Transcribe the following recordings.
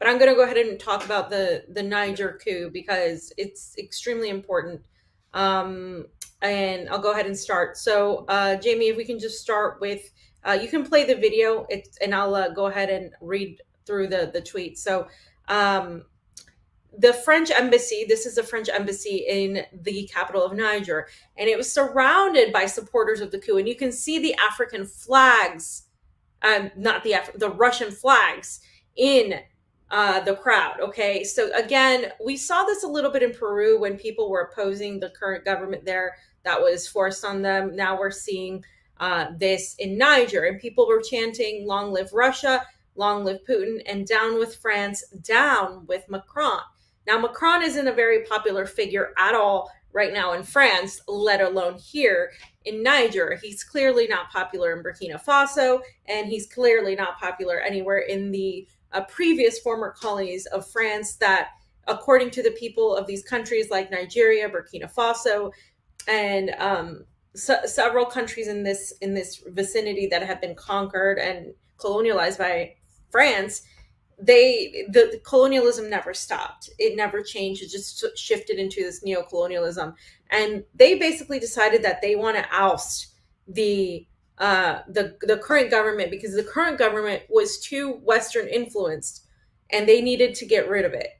but I'm going to go ahead and talk about the the Niger coup because it's extremely important. Um, and I'll go ahead and start. So, uh, Jamie, if we can just start with, uh, you can play the video, it's, and I'll uh, go ahead and read through the the tweet. So, um, the French embassy, this is the French embassy in the capital of Niger, and it was surrounded by supporters of the coup. And you can see the African flags, um, not the Af- the Russian flags in uh, the crowd. Okay, so again, we saw this a little bit in Peru when people were opposing the current government there that was forced on them. Now we're seeing uh, this in Niger, and people were chanting "Long live Russia." Long live Putin and down with France, down with Macron. Now, Macron isn't a very popular figure at all right now in France, let alone here in Niger. He's clearly not popular in Burkina Faso, and he's clearly not popular anywhere in the uh, previous former colonies of France that, according to the people of these countries like Nigeria, Burkina Faso, and um, so, several countries in this in this vicinity that have been conquered and colonialized by France, they the, the, colonialism never stopped. It never changed. It just shifted into this neo-colonialism. And they basically decided that they want to oust the uh, the the current government because the current government was too western influenced and they needed to get rid of it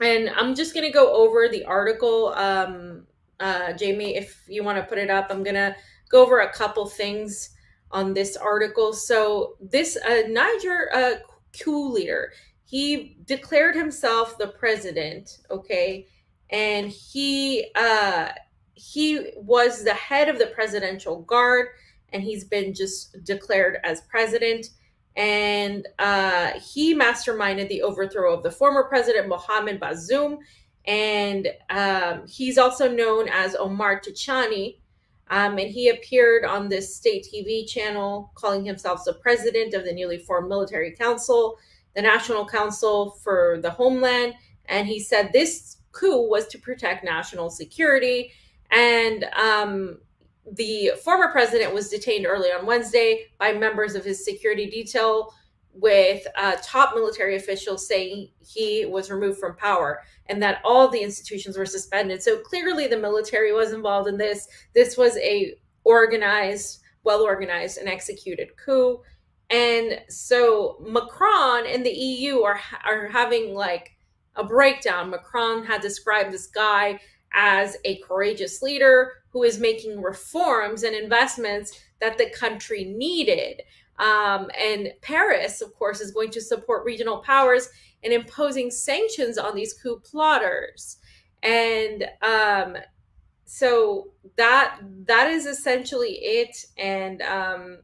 and i'm just going to go over the article um, uh, jamie if you want to put it up i'm going to go over a couple things on this article so this uh, niger uh, coup leader. He declared himself the president, okay? And he uh he was the head of the presidential guard and he's been just declared as president and uh, he masterminded the overthrow of the former president Mohamed Bazoum, and um, he's also known as Omar Tchiani. Um, and he appeared on this state TV channel, calling himself the president of the newly formed military council the National Council for the Homeland, and he said this coup was to protect national security. And um, the former president was detained early on Wednesday by members of his security detail, with uh, top military officials saying he was removed from power and that all the institutions were suspended. So clearly, the military was involved in this. This was a organized, well organized, and executed coup. And so Macron and the EU are are having like a breakdown. Macron had described this guy as a courageous leader who is making reforms and investments that the country needed. Um, and Paris, of course, is going to support regional powers in imposing sanctions on these coup plotters. And um, so that that is essentially it. And um,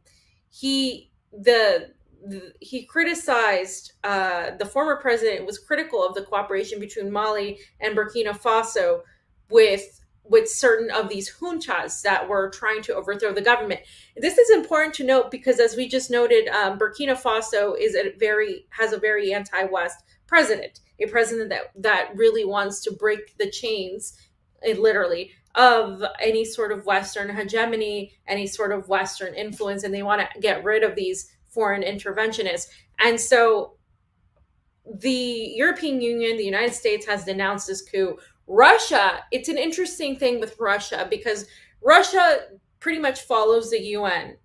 he the, the he criticized uh, the former president was critical of the cooperation between Mali and Burkina Faso with with certain of these juntas that were trying to overthrow the government. This is important to note because, as we just noted, um, Burkina Faso is a very has a very anti-West president, a president that that really wants to break the chains, eh, literally, of any sort of Western hegemony, any sort of Western influence, and they want to get rid of these foreign interventionists. And so the European Union, the United States has denounced this coup. Russia, it's an interesting thing with Russia because Russia pretty much follows the UN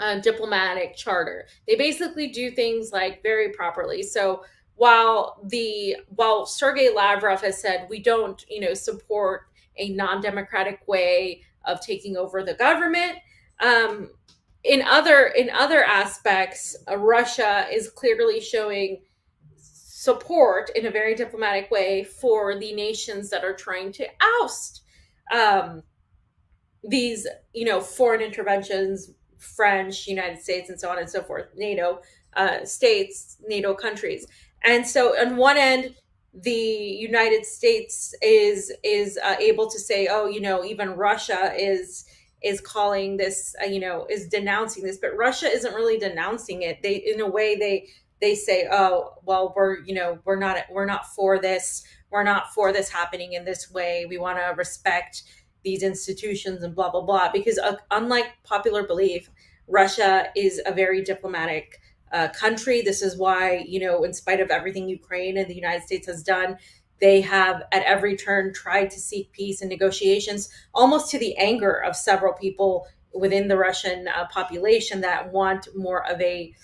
uh, diplomatic charter. They basically do things like very properly. So while the while Sergei Lavrov has said we don't, you know, support a non-democratic way of taking over the government. Um, in other in other aspects, uh, Russia is clearly showing support in a very diplomatic way for the nations that are trying to oust um, these, you know, foreign interventions, French, United States, and so on and so forth, NATO uh, states, NATO countries, and so on one end the United States is is uh, able to say, oh, you know, even Russia is is calling this, uh, you know, is denouncing this, but Russia isn't really denouncing it. They, in a way, they they say, oh, well, we're you know, we're not we're not for this. We're not for this happening in this way. We want to respect these institutions and blah blah blah. Because uh, unlike popular belief, Russia is a very diplomatic uh, country. This is why, you know, in spite of everything Ukraine and the United States has done, they have at every turn tried to seek peace and negotiations, almost to the anger of several people within the Russian uh, population that want more of a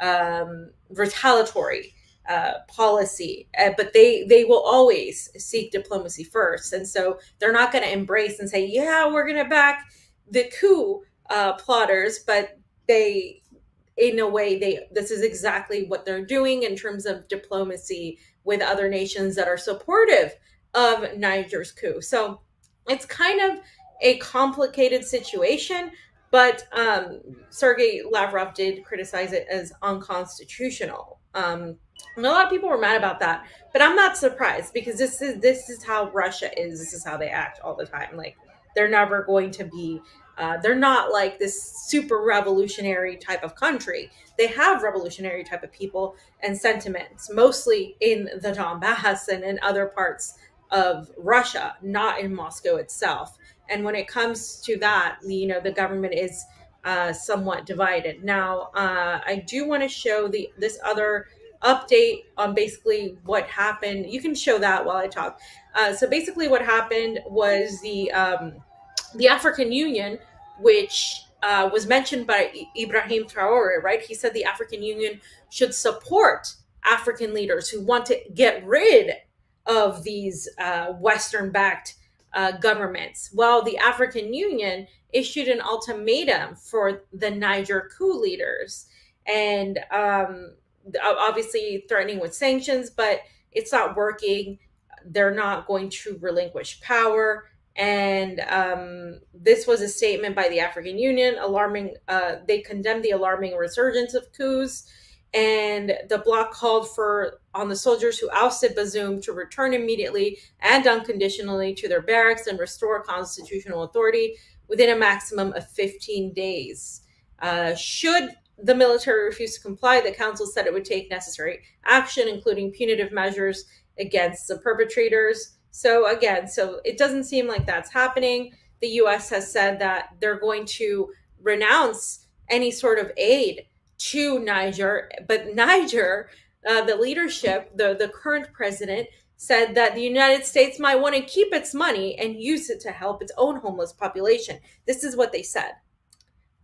um, retaliatory uh, policy. Uh, but they they will always seek diplomacy first, and so they're not going to embrace and say, "Yeah, we're going to back the coup uh, plotters," but they in a way they this is exactly what they're doing in terms of diplomacy with other nations that are supportive of Niger's coup. So it's kind of a complicated situation, but um, Sergei Lavrov did criticize it as unconstitutional. Um, and a lot of people were mad about that, but I'm not surprised because this is this is how Russia is. This is how they act all the time. Like they're never going to be uh, they're not like this super revolutionary type of country. They have revolutionary type of people and sentiments, mostly in the Donbass and in other parts of Russia, not in Moscow itself. And when it comes to that, you know, the government is uh, somewhat divided. Now, uh, I do want to show the this other update on basically what happened. You can show that while I talk. Uh, so basically, what happened was the um, the African Union, which uh, was mentioned by Ibrahim Traore, right? He said the African Union should support African leaders who want to get rid of these uh, Western backed uh, governments. Well, the African Union issued an ultimatum for the Niger coup leaders and um, obviously threatening with sanctions, but it's not working. They're not going to relinquish power. And um, this was a statement by the African Union alarming, uh, they condemned the alarming resurgence of coups. And the bloc called for on the soldiers who ousted Bazoum to return immediately and unconditionally to their barracks and restore constitutional authority within a maximum of 15 days. Uh, should the military refuse to comply, the council said it would take necessary action, including punitive measures against the perpetrators. So again, so it doesn't seem like that's happening. The US has said that they're going to renounce any sort of aid to Niger, but Niger, uh, the leadership, the, the current president, said that the United States might want to keep its money and use it to help its own homeless population. This is what they said.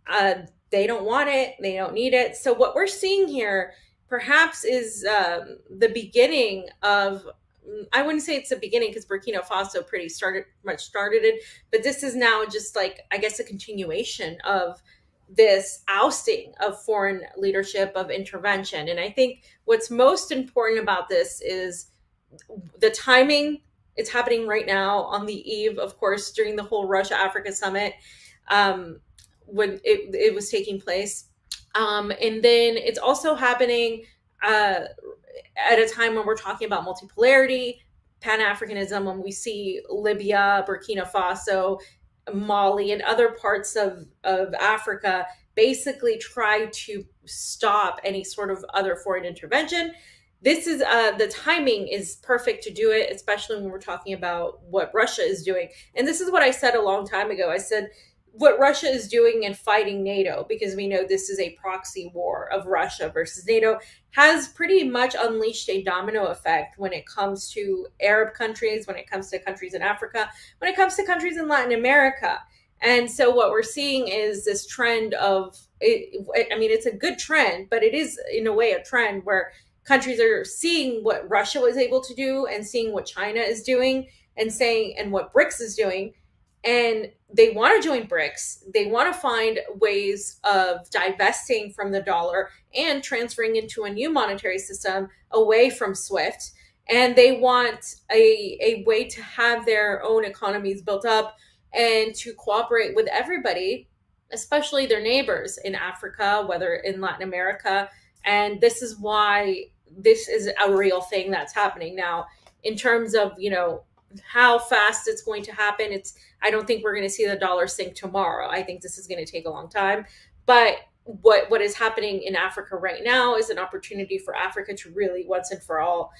Uh, they don't want it, they don't need it. So, what we're seeing here perhaps is um, the beginning of I wouldn't say it's the beginning because Burkina Faso pretty started much started it, but this is now just like I guess a continuation of this ousting of foreign leadership of intervention. And I think what's most important about this is the timing. It's happening right now on the eve, of course, during the whole Russia Africa summit um, when it, it was taking place. Um, and then it's also happening uh, at a time when we're talking about multipolarity, Pan Africanism, when we see Libya, Burkina Faso, Mali, and other parts of, of Africa basically try to stop any sort of other foreign intervention. This is uh, the timing is perfect to do it, especially when we're talking about what Russia is doing. And this is what I said a long time ago. I said what Russia is doing in fighting NATO, because we know this is a proxy war of Russia versus NATO, has pretty much unleashed a domino effect when it comes to Arab countries, when it comes to countries in Africa, when it comes to countries in Latin America. And so what we're seeing is this trend of, it, I mean, it's a good trend, but it is in a way a trend where countries are seeing what Russia was able to do and seeing what China is doing and saying, and what BRICS is doing and they want to join BRICS. They want to find ways of divesting from the dollar and transferring into a new monetary system away from SWIFT. And they want a, a way to have their own economies built up and to cooperate with everybody, especially their neighbors in Africa, whether in Latin America. And this is why this is a real thing that's happening now in terms of, you know, how fast it's going to happen. It's I don't think we're going to see the dollar sink tomorrow. I think this is going to take a long time. But what what is happening in Africa right now is an opportunity for Africa to really once and for all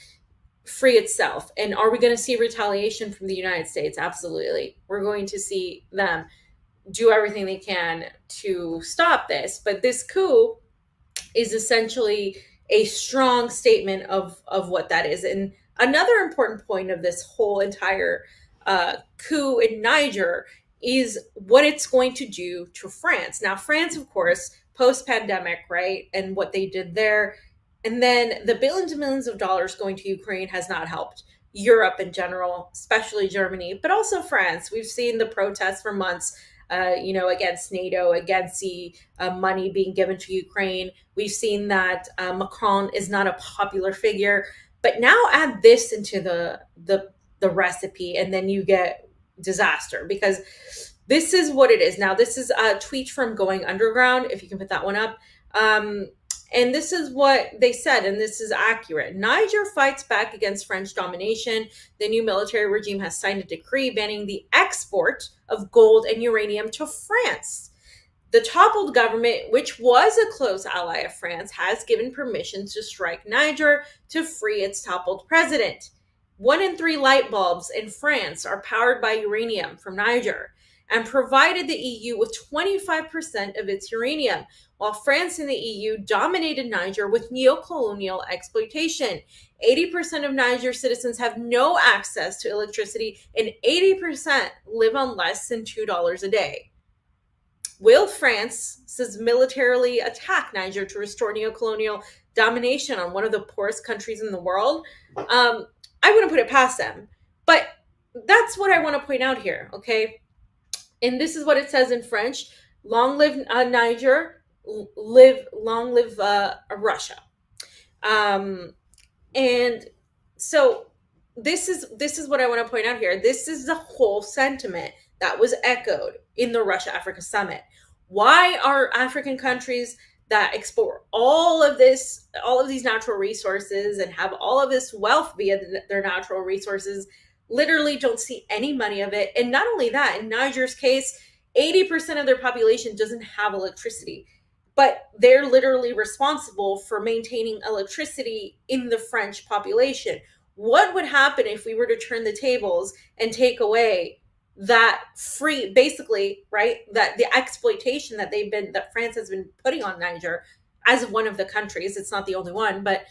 free itself. And are we going to see retaliation from the United States? Absolutely. We're going to see them do everything they can to stop this. But this coup is essentially a strong statement of of what that is. And another important point of this whole entire uh, coup in Niger is what it's going to do to France. Now, France, of course, post pandemic, right, and what they did there, and then the billions and millions of dollars going to Ukraine has not helped. Europe in general, especially Germany, but also France. We've seen the protests for months, uh, you know, against NATO, against the uh, money being given to Ukraine. We've seen that uh, Macron is not a popular figure. But now add this into the the the recipe, and then you get disaster because this is what it is. Now, this is a tweet from Going Underground. If you can put that one up. Um, and this is what they said, and this is accurate. Niger fights back against French domination. The new military regime has signed a decree banning the export of gold and uranium to France. The toppled government, which was a close ally of France, has given permission to strike Niger to free its toppled president. One in three light bulbs in France are powered by uranium from Niger and provided the EU with 25% of its uranium, while France and the EU dominated Niger with neo-colonial exploitation. 80% of Niger citizens have no access to electricity, and 80% live on less than $2 a day. Will France says militarily attack Niger to restore neo-colonial domination on one of the poorest countries in the world? Um, I wouldn't put it past them, but that's what I want to point out here. Okay, and this is what it says in French: "Long live uh, Niger, live long live uh, Russia." Um, and so this is this is what I want to point out here. This is the whole sentiment that was echoed in the Russia Africa summit. Why are African countries that export all of this all of these natural resources and have all of this wealth via their natural resources literally don't see any money of it. And not only that, in Niger's case, 80% of their population doesn't have electricity, but they're literally responsible for maintaining electricity in the French population. What would happen if we were to turn the tables and take away that free, basically, right? That the exploitation that they've been, that France has been putting on Niger as one of the countries, it's not the only one, but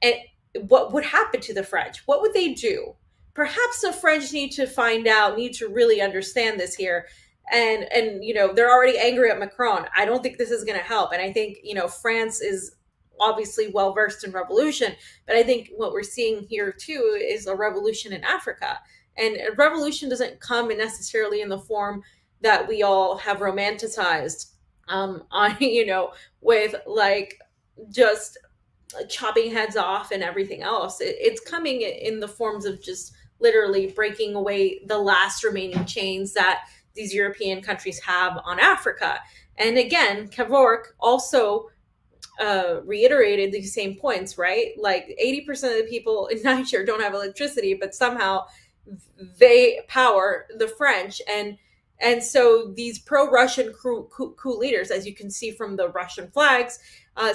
it, what would happen to the French? What would they do? Perhaps the French need to find out, need to really understand this here. And and you know, they're already angry at Macron. I don't think this is going to help. And I think, you know, France is obviously well versed in revolution, but I think what we're seeing here too is a revolution in Africa. And a revolution doesn't come necessarily in the form that we all have romanticized um on you know with like just chopping heads off and everything else it, it's coming in the forms of just literally breaking away the last remaining chains that these European countries have on Africa. And again, Kevork also uh, reiterated these same points, right? Like 80% of the people in Niger don't have electricity, but somehow they power the French. And and so these pro-Russian coup, coup, coup leaders, as you can see from the Russian flags, uh,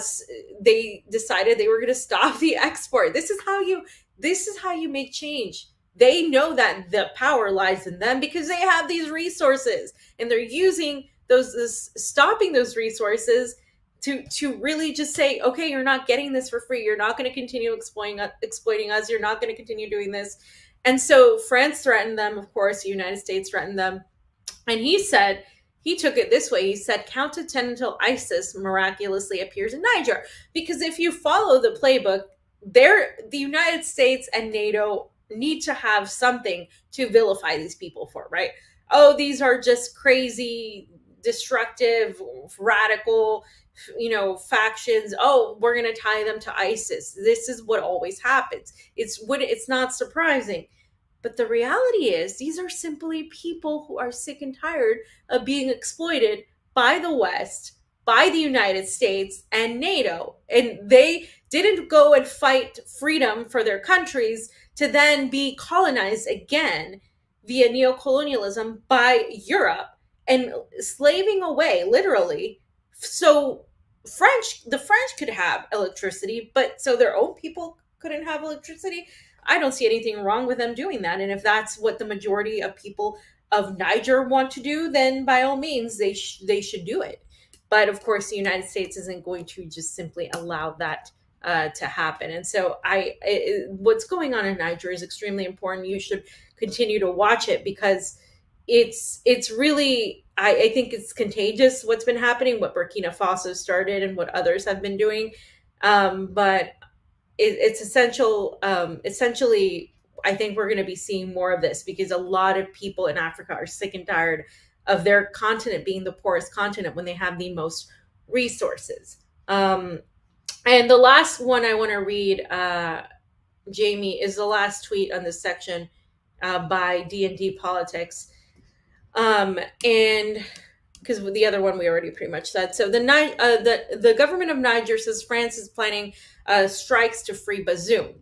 they decided they were going to stop the export. This is how you this is how you make change they know that the power lies in them because they have these resources and they're using those this, stopping those resources to to really just say okay you're not getting this for free. You're not going to continue exploiting exploiting us. You're not going to continue doing this. And so france threatened them of course the united states threatened them. And he said he took it this way. He said count to 10 until isis miraculously appears in niger. Because if you follow the playbook there the united states and nato need to have something to vilify these people for, right? Oh, these are just crazy, destructive, radical, you know, factions. Oh, we're going to tie them to ISIS. This is what always happens. It's what it's not surprising. But the reality is, these are simply people who are sick and tired of being exploited by the West, by the United States, and NATO. And they didn't go and fight freedom for their countries to then be colonized again via neocolonialism by Europe and slaving away literally. So French, the French could have electricity, but so their own people couldn't have electricity. I don't see anything wrong with them doing that. And if that's what the majority of people of Niger want to do, then by all means they sh- they should do it. but of course, the United States isn't going to just simply allow that uh, to happen. And so, I it, what's going on in Niger is extremely important. You should continue to watch it because it's it's really I, I think it's contagious what's been happening, what Burkina Faso started, and what others have been doing. Um, but it, it's essential. Um, essentially, I think we're going to be seeing more of this because a lot of people in Africa are sick and tired of their continent being the poorest continent when they have the most resources. Um, and the last one I want to read, uh, Jamie, is the last tweet on this section uh, by D and D Politics, um, and because the other one we already pretty much said. So the uh, the the government of Niger says France is planning uh, strikes to free Bazoum.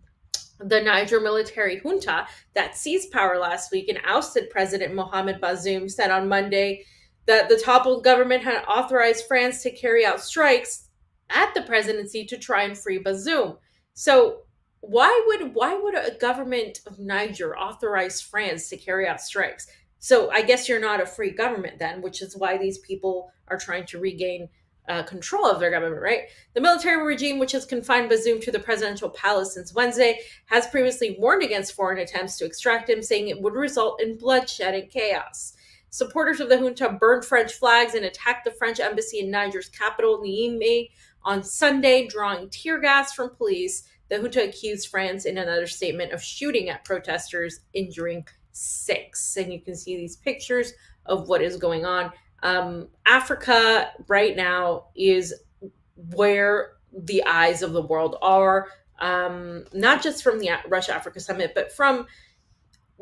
The Niger military junta that seized power last week and ousted President Mohamed Bazoum said on Monday that the toppled government had authorized France to carry out strikes at the presidency to try and free Bazoum. So why would why would a government of Niger authorize France to carry out strikes? So I guess you're not a free government then, which is why these people are trying to regain uh, control of their government, right? The military regime, which has confined Bazoum to the presidential palace since Wednesday, has previously warned against foreign attempts to extract him, saying it would result in bloodshed and chaos. Supporters of the junta burned French flags and attacked the French embassy in Niger's capital, Niamey, on Sunday, drawing tear gas from police the junta accused France in another statement of shooting at protesters, injuring six. And you can see these pictures of what is going on. Um, Africa right now is where the eyes of the world are, um, not just from the Russia Africa Summit, but from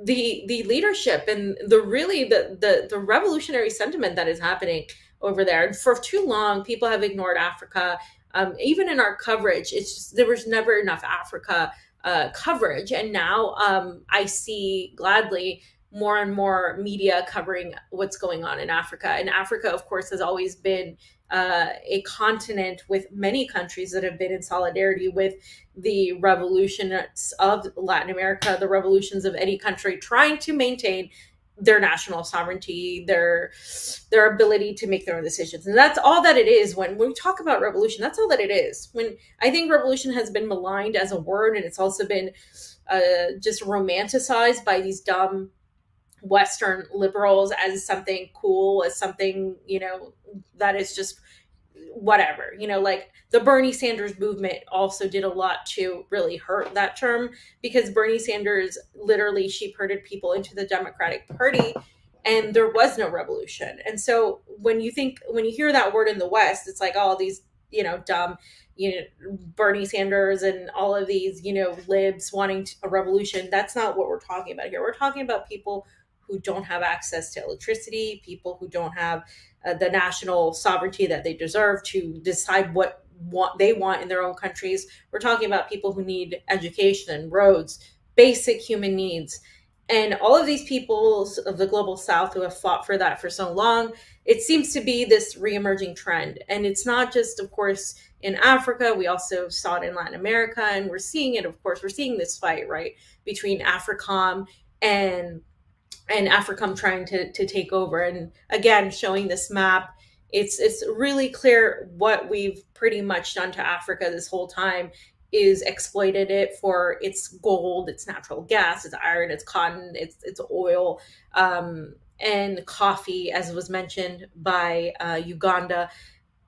the the leadership and the really the, the the revolutionary sentiment that is happening over there. And for too long, people have ignored Africa um, even in our coverage, it's just there was never enough Africa uh, coverage, and now um, I see gladly more and more media covering what's going on in Africa. And Africa, of course, has always been uh, a continent with many countries that have been in solidarity with the revolutions of Latin America, the revolutions of any country trying to maintain their national sovereignty, their their ability to make their own decisions. And that's all that it is when, when we talk about revolution, that's all that it is. When I think revolution has been maligned as a word and it's also been uh, just romanticized by these dumb Western liberals as something cool, as something, you know, that is just whatever, you know, like the Bernie Sanders movement also did a lot to really hurt that term because Bernie Sanders literally sheep herded people into the Democratic Party and there was no revolution. And so when you think when you hear that word in the West, it's like all oh, these, you know, dumb, you know, Bernie Sanders and all of these, you know, libs wanting a revolution. That's not what we're talking about here. We're talking about people who don't have access to electricity, people who don't have uh, the national sovereignty that they deserve to decide what they want in their own countries. We're talking about people who need education, and roads, basic human needs. And all of these peoples of the global south who have fought for that for so long, it seems to be this reemerging trend. And it's not just, of course, in Africa, we also saw it in Latin America, and we're seeing it, of course, we're seeing this fight, right, between AFRICOM and and AFRICOM trying to, to take over. And again, showing this map, it's it's really clear what we've pretty much done to Africa this whole time is exploited it for its gold, its natural gas, its iron, its cotton, its its oil, um, and coffee, as was mentioned by uh, Uganda,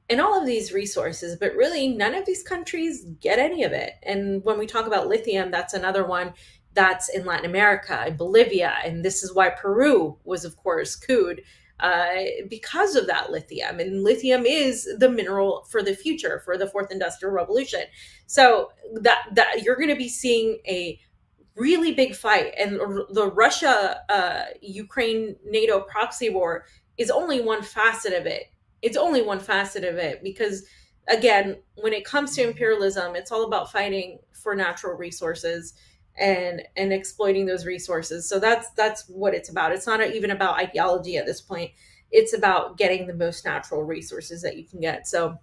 and all of these resources. But really, none of these countries get any of it. And when we talk about lithium, that's another one that's in Latin America, in Bolivia, and this is why Peru was, of course, cooed uh, because of that lithium. And lithium is the mineral for the future, for the fourth industrial revolution. So that that you're going to be seeing a really big fight, and the Russia uh, Ukraine NATO proxy war is only one facet of it. It's only one facet of it because again, when it comes to imperialism, it's all about fighting for natural resources and and exploiting those resources. So that's that's what it's about. It's not even about ideology at this point. It's about getting the most natural resources that you can get. So